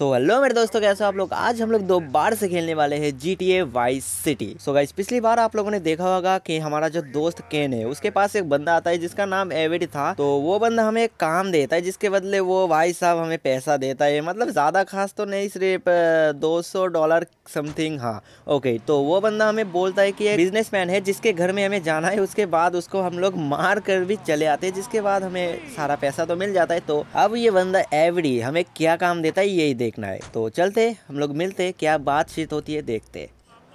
तो हेलो मेरे दोस्तों, कैसे आप लोग? आज हम लोग दो बार से खेलने वाले हैं G T A vice city so guys पिछली बार आप लोगों ने देखा होगा कि हमारा जो दोस्त केन है, उसके पास एक बंदा आता है जिसका नाम एविड था। तो वो बंदा हमें एक काम देता है, जिसके बदले वो भाई साहब हमें पैसा देता है। मतलब ज़्यादा खास तो नहीं, सिर्फ़ दो सौ डॉलर समथिंग हाँ। ओके तो वो बंदा हमें बोलता है कि एक बिजनेसमैन है, जिसके घर में हमें जाना है, उसके बाद उसको हम लोग मार कर भी चले आते हैं, जिसके बाद हमें सारा पैसा तो मिल जाता है। तो अब ये बंदा एवडी हमें क्या काम देता है, यही देखना है। तो चलते हम लोग मिलते क्या बातचीत होती है देखते।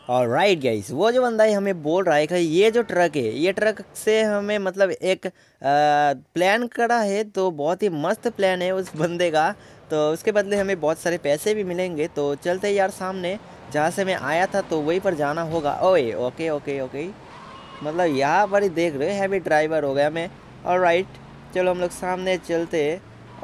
और राइट गाइस वो जो बंदा है हमें बोल रहा है कि ये जो ट्रक है ये ट्रक से हमें मतलब एक आ, प्लान करा है तो बहुत ही मस्त प्लान है उस बंदे का। तो उसके बदले हमें बहुत सारे पैसे भी मिलेंगे। तो चलते यार सामने जहाँ से मैं आया था तो वहीं पर जाना होगा। ओए ओके ओके ओके मतलब यहाँ पर ही देख रहे हैवी ड्राइवर हो गया मैं। और राइट चलो हम लोग सामने चलते।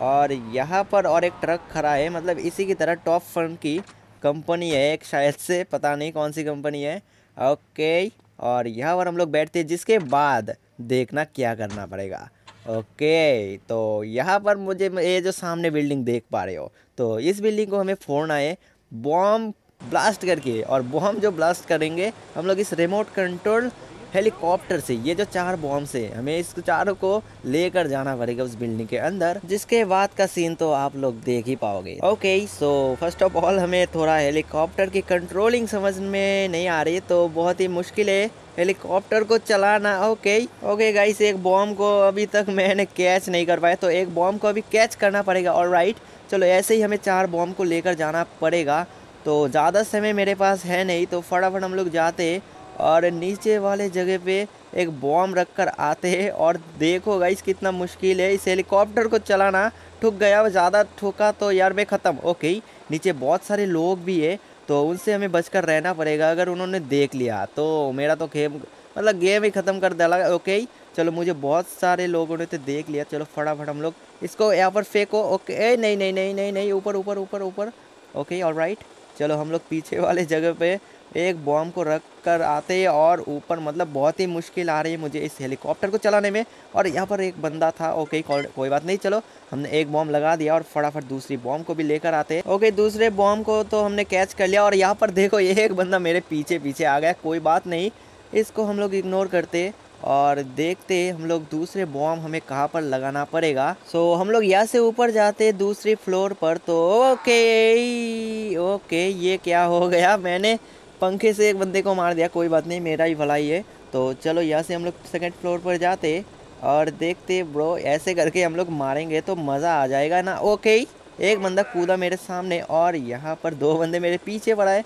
और यहाँ पर और एक ट्रक खड़ा है मतलब इसी की तरह टॉप फर्म की कंपनी है, एक शायद से, पता नहीं कौन सी कंपनी है। ओके, और यहाँ पर हम लोग बैठते हैं, जिसके बाद देखना क्या करना पड़ेगा। ओके तो यहाँ पर मुझे ये जो सामने बिल्डिंग देख पा रहे हो तो इस बिल्डिंग को हमें फोड़ना है, बॉम्ब ब्लास्ट करके, और बॉम्ब जो ब्लास्ट करेंगे, हम लोग इस रिमोट कंट्रोल हेलीकॉप्टर से, ये जो चार बॉम्ब है हमें इस चारों को लेकर जाना पड़ेगा उस बिल्डिंग के अंदर, जिसके बाद का सीन तो आप लोग देख ही पाओगे। Okay so first of all हमें थोड़ा हेलीकॉप्टर की कंट्रोलिंग समझ में नहीं आ रही तो बहुत ही मुश्किल है हेलीकॉप्टर को चलाना। ओके ओके गाइस एक बॉम्ब को अभी तक मैंने कैच नहीं कर पाया तो एक बॉम्ब को अभी कैच करना पड़ेगा। और राइट चलो, ऐसे ही हमें चार बॉम्ब को लेकर जाना पड़ेगा। तो ज़्यादा समय मेरे पास है नहीं तो फटाफट हम लोग जाते और नीचे वाले जगह पे एक बॉम्ब रख कर आते हैं और देखो गाइस कितना मुश्किल है। इस हेलीकॉप्टर को चलाना ठुक गया ज़्यादा ठुका तो यार मैं ख़त्म। ओके, नीचे बहुत सारे लोग भी है तो उनसे हमें बचकर रहना पड़ेगा अगर उन्होंने देख लिया। तो मेरा तो गेम मतलब गेम ही ख़त्म कर डाला ओके, चलो मुझे बहुत सारे लोगों ने तो देख लिया। चलो फटाफट हम लोग इसको यहाँ पर फेंको। ओके नहीं नहीं नहीं नहीं नहीं, ऊपर ऊपर ऊपर ऊपर। ओके और राइट चलो हम लोग पीछे वाले जगह पे एक बॉम्ब को रख कर आते हैं और ऊपर मतलब बहुत ही मुश्किल आ रही है मुझे इस हेलीकॉप्टर को चलाने में। और यहाँ पर एक बंदा था, ओके, कोई बात नहीं, चलो। हमने एक बॉम्ब लगा दिया और फटाफट दूसरी बॉम्ब को भी लेकर आते हैं। ओके, दूसरे बॉम्ब को तो हमने कैच कर लिया और यहाँ पर देखो ये एक बंदा मेरे पीछे पीछे आ गया, कोई बात नहीं। इसको हम लोग इग्नोर करते और देखते हम लोग दूसरे बॉम हमें कहाँ पर लगाना पड़ेगा। सो so, हम लोग यहाँ से ऊपर जाते दूसरी फ्लोर पर तो ओके ओके ये क्या हो गया? मैंने पंखे से एक बंदे को मार दिया कोई बात नहीं मेरा ही भलाई है तो चलो यहाँ से हम लोग सेकेंड फ्लोर पर जाते और देखते ब्रो ऐसे करके हम लोग मारेंगे तो मज़ा आ जाएगा ना? ओके एक बंदा कूदा मेरे सामने और यहाँ पर दो बंदे मेरे पीछे पड़ा है।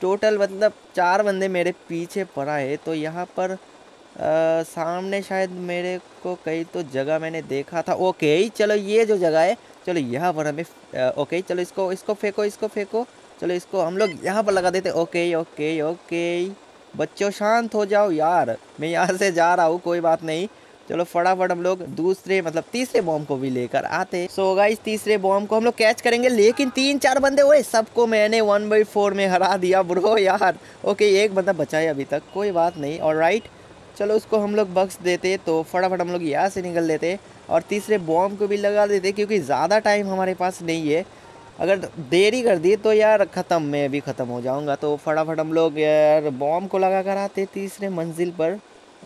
टोटल मतलब चार बंदे मेरे पीछे पड़ा है तो यहाँ पर आ, सामने शायद मेरे को कई तो जगह मैंने देखा था। ओके चलो ये जो जगह है चलो यहाँ पर हमें ओके चलो इसको इसको फेंको इसको फेंको चलो इसको हम लोग यहाँ पर लगा देते। ओके ओके ओके बच्चों शांत हो जाओ यार मैं यहाँ से जा रहा हूँ कोई बात नहीं। चलो फटाफट हम लोग दूसरे मतलब तीसरे बॉम्ब को भी लेकर आते। सो गाइस तीसरे बॉम्ब को हम लोग कैच करेंगे लेकिन तीन चार बंदे हुए सबको मैंने वन बाई फोर में हरा दिया ब्रो यार। ओके एक बंदा बचा है अभी तक कोई बात नहीं और राइट चलो उसको हम लोग बक्स देते तो फटाफट हम लोग यहाँ से निकल देते और तीसरे बॉम्ब को भी लगा देते क्योंकि ज़्यादा टाइम हमारे पास नहीं है। अगर देरी कर दी तो यार ख़त्म, मैं भी ख़त्म हो जाऊँगा। तो फटाफट हम लोग यार बॉम्ब को लगा कर आते तीसरे मंजिल पर।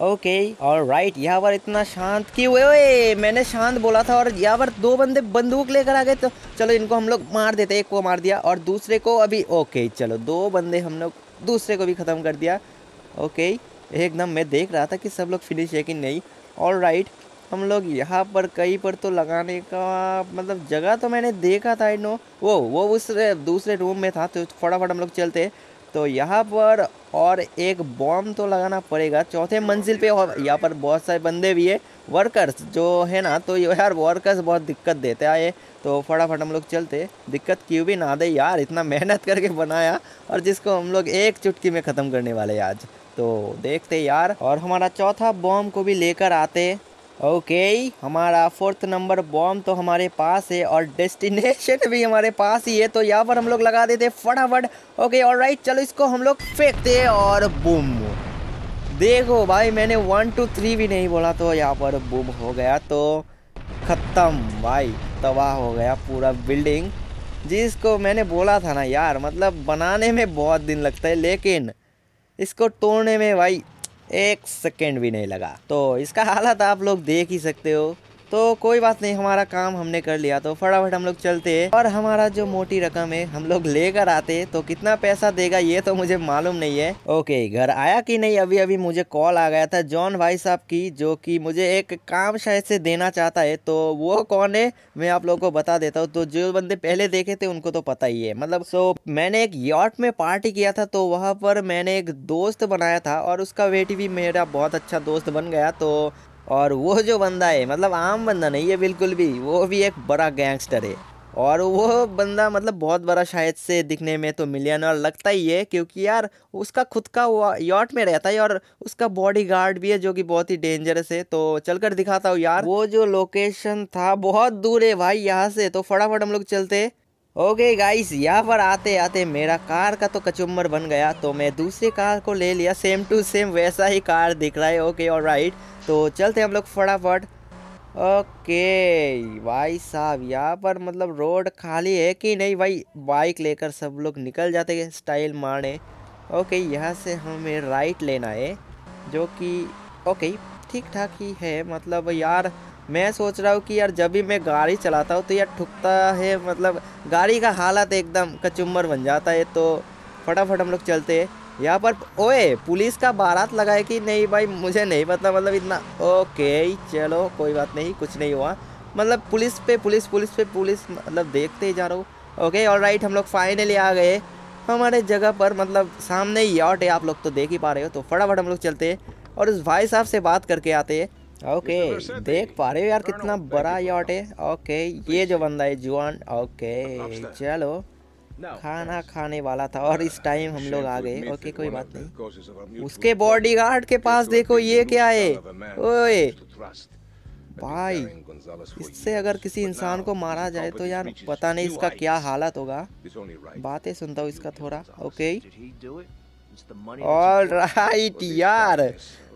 ओके और राइट यहाँ पर इतना शांत क्यों हुए मैंने शांत बोला था और यहाँ पर दो बंदे बंदूक लेकर आ गए तो चलो इनको हम लोग मार देते, एक को मार दिया और दूसरे को अभी ओके चलो दो बंदे हम लोग, दूसरे को भी ख़त्म कर दिया। ओके एकदम मैं देख रहा था कि सब लोग फिनिश है कि नहीं। और राइट हम लोग यहाँ पर, कहीं पर तो लगाने का मतलब जगह तो मैंने देखा था नो वो वो उस दूसरे रूम में था तो फटाफट हम लोग चलते तो यहाँ पर और एक बॉम्ब तो लगाना पड़ेगा। चौथे मंजिल पे और यहाँ पर बहुत सारे बंदे भी है। वर्कर्स जो है ना तो यार वर्कर्स बहुत दिक्कत देते आए। तो फटाफट हम लोग चलते दिक्कत क्यों भी ना दे यार, इतना मेहनत करके बनाया। और जिसको हम लोग एक चुटकी में ख़त्म करने वाले आज। तो देखते यार। और हमारा चौथा बॉम्ब को भी लेकर आते। ओके हमारा फोर्थ नंबर बॉम्ब तो हमारे पास है और डेस्टिनेशन भी हमारे पास ही है। तो यहाँ पर हम लोग लगा देते फटाफट। ओके और राइट चलो इसको हम लोग फेंकते और बूम देखो भाई, मैंने वन टू थ्री भी नहीं बोला तो यहाँ पर बूम हो गया तो ख़त्म भाई। तबाह हो गया पूरा बिल्डिंग जिसको मैंने बोला था ना यार मतलब बनाने में बहुत दिन लगता है, लेकिन इसको तोड़ने में भाई, एक सेकेंड भी नहीं लगा। तो इसका हालत आप लोग देख ही सकते हो। तो कोई बात नहीं, हमारा काम हमने कर लिया। तो फटाफट हम लोग चलते हैं। और हमारा जो मोटी रकम है, हम लोग लेकर आते तो कितना पैसा देगा, ये तो मुझे मालूम नहीं है। ओके, घर आया कि नहीं? अभी अभी मुझे कॉल आ गया था जॉन भाई साहब की, जो कि मुझे एक काम शायद से देना चाहता है। तो वो कौन है, मैं आप लोगों को बता देता हूँ। तो जो बंदे पहले देखे थे, उनको तो पता ही है। मतलब सो मैंने एक यॉट में पार्टी किया था तो वहाँ पर मैंने एक दोस्त बनाया था। और उसका वेटी भी मेरा बहुत अच्छा दोस्त बन गया। तो और वो जो बंदा है मतलब आम बंदा नहीं है बिल्कुल भी, वो भी एक बड़ा गैंगस्टर है। और वो बंदा मतलब बहुत बड़ा शायद से दिखने में तो मिलियनर लगता ही है, क्योंकि यार उसका खुद का यॉट में रहता है और उसका बॉडी गार्ड भी है जो कि बहुत ही डेंजरस है। तो चलकर दिखाता हूँ यार। वो जो लोकेशन था, बहुत दूर है भाई यहाँ से तो फटाफट हम लोग चलते ओके गाइस यहाँ पर आते आते मेरा कार का तो कचुम्बर बन गया तो मैं दूसरी कार को ले लिया। सेम टू सेम वैसा ही कार दिख रहा है। ओके और राइट तो चलते हम लोग फटाफट। ओके भाई साहब, यहाँ पर मतलब रोड खाली है कि नहीं भाई? बाइक लेकर सब लोग निकल जाते हैं स्टाइल मारने। ओके यहाँ से हमें राइट लेना है, जो कि ओके ठीक ठाक ही है। मतलब यार मैं सोच रहा हूँ कि यार जब भी मैं गाड़ी चलाता हूँ तो यार ठुकता है मतलब गाड़ी का हालत एकदम कचुम्बर बन जाता है तो फटाफट हम लोग चलते हैं। यहाँ पर, ओए, पुलिस का बारात लगा है कि नहीं भाई? मुझे नहीं पता मतलब इतना, ओके, चलो, कोई बात नहीं, कुछ नहीं हुआ। मतलब पुलिस पे, पुलिस पुलिस पे, पुलिस मतलब देखते ही जा रहा हूँ। ओके और राइट हम लोग फाइनली आ गए। हमारे जगह पर मतलब सामने ही यॉट है, आप लोग तो देख ही पा रहे हो तो फटाफट हम लोग चलते हैं। और उस भाई साहब से बात करके आते हैं। ओके देख पा रहे हो यार कितना बड़ा यॉट है। ओके ये जो बंदा है जुआन ओके चलो खाना खाने वाला था और इस टाइम हम लोग आ गए। ओके कोई बात नहीं। उसके बॉडीगार्ड के पास देखो ये क्या है। ओए भाई इससे अगर किसी इंसान को मारा जाए तो यार पता नहीं इसका क्या हालत होगा। बातें सुनता हूँ इसका थोड़ा ओके ऑल राइट यार।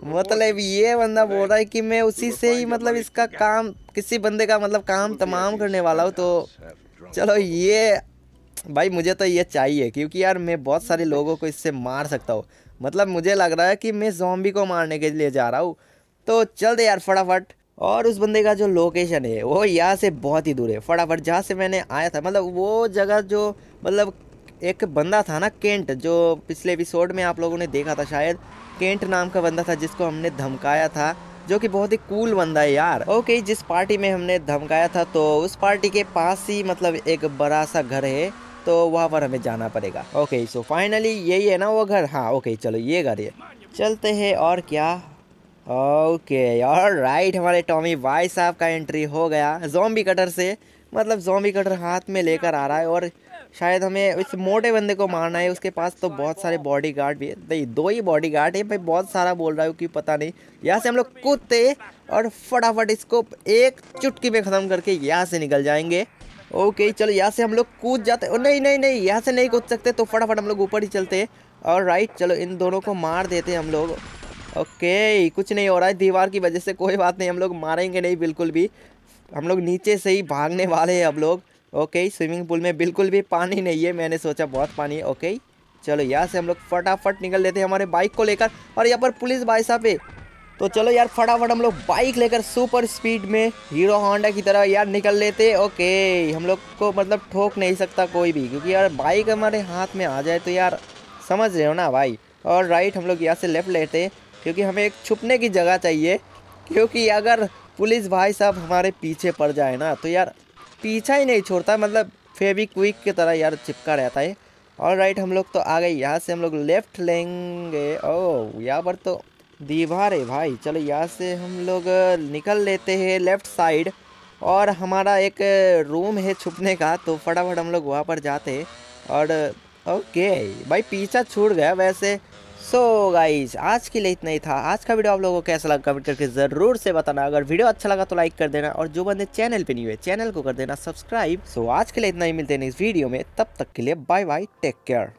मतलब ये बंदा बोल रहा है कि मैं उसी से ही मतलब इसका काम, किसी बंदे का मतलब काम तमाम करने वाला हूँ तो चलो ये, भाई मुझे तो ये चाहिए, क्योंकि यार मैं बहुत सारे लोगों को इससे मार सकता हूँ। मतलब मुझे लग रहा है कि मैं जॉम्बी को मारने के लिए जा रहा हूँ। तो चल दे यार फटाफट। और उस बंदे का जो लोकेशन है, वो यहाँ से बहुत ही दूर है। फटाफट जहाँ से मैंने आया था मतलब वो जगह जो मतलब एक बंदा था ना, केंट, जो पिछले एपिसोड में आप लोगों ने देखा था शायद, केंट नाम का बंदा था जिसको हमने धमकाया था, जो कि बहुत ही कूल बंदा है यार। ओके जिस पार्टी में हमने धमकाया था तो उस पार्टी के पास ही मतलब एक बड़ा सा घर है तो वहाँ पर हमें जाना पड़ेगा। ओके सो फाइनली यही है ना वो घर? हाँ ओके चलो ये घर है। चलते हैं और क्या? ओके और राइट हमारे टॉमी भाई साहब का एंट्री हो गया। जोम्बी कटर से मतलब जोम्बी कटर हाथ में लेकर आ रहा है और शायद हमें इस मोटे बंदे को मारना है, उसके पास तो बहुत सारे बॉडी गार्ड भी है। नहीं, दो ही बॉडी गार्ड है भाई बहुत सारा बोल रहा हूँ कि पता नहीं। यहाँ से हम लोग कूदते और फटाफट इसको एक चुटकी में ख़त्म करके यहाँ से निकल जाएँगे। ओके चलो, यहाँ से हम लोग कूद जाते ओ, नहीं नहीं नहीं, यहाँ से नहीं कूद सकते तो फटाफट हम लोग ऊपर ही चलते और राइट चलो, इन दोनों को मार देते हम लोग। ओके कुछ नहीं हो रहा है, दीवार की वजह से कोई बात नहीं, हम लोग मारेंगे नहीं बिल्कुल भी। हम लोग नीचे से ही भागने वाले हैं अब लोग। ओके स्विमिंग पूल में बिल्कुल भी पानी नहीं है, मैंने सोचा बहुत पानी है। ओके चलो यहाँ से हम लोग फटाफट निकल लेते हैं हमारे बाइक को लेकर। और यहाँ पर पुलिस भाई साहब है। तो चलो यार, फटाफट हम लोग बाइक लेकर सुपर स्पीड में हीरो होंडा की तरह यार निकल लेते ओके हम लोग को मतलब ठोक नहीं सकता कोई भी, क्योंकि यार बाइक हमारे हाथ में आ जाए तो यार समझ रहे हो ना भाई। और राइट हम लोग यहाँ से लेफ़्ट लेते क्योंकि हमें एक छुपने की जगह चाहिए। क्योंकि अगर पुलिस भाई साहब हमारे पीछे पड़ जाए ना तो यार पीछा ही नहीं छोड़ता मतलब फेवी क्विक की तरह यार चिपका रहता है। और राइट हम लोग तो आ गए यहाँ से, हम लोग लेफ़्ट लेंगे। ओ यहाँ पर तो दीवार है भाई। चलो यहाँ से हम लोग निकल लेते हैं लेफ़्ट साइड और हमारा एक रूम है छुपने का तो फटाफट हम लोग वहाँ पर जाते हैं। और ओके भाई पीछा छूट गया वैसे। सो so गाइज़ आज के लिए इतना ही था। आज का वीडियो आप लोगों को कैसा लगा कमेंट करके ज़रूर से बताना। अगर वीडियो अच्छा लगा तो लाइक कर देना और जो बंदे चैनल पे नहीं हुए चैनल को कर देना सब्सक्राइब सो so, आज के लिए इतना ही, मिलते हैं इस वीडियो में। तब तक के लिए बाय बाय टेक केयर